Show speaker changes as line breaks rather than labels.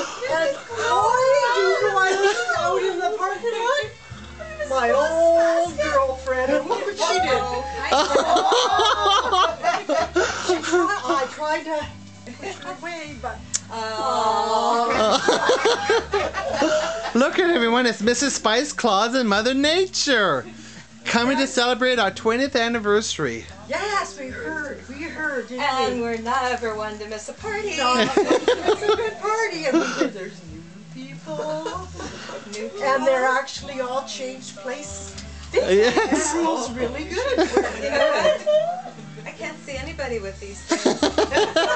And boy, do I was out in the parking lot. My old girlfriend, and look what she did. She tried, I tried to push her away, but
Look at everyone, it's Mrs. Spice Claus and Mother Nature coming to celebrate our 20th anniversary.
yes, we heard, we heard,
And
we?
we're never one to miss a party.
No, it's a good party, and we there's new people,
New
and they're actually all changed place.
Yes.
It feels really good.
You know what? I can't see anybody with these things.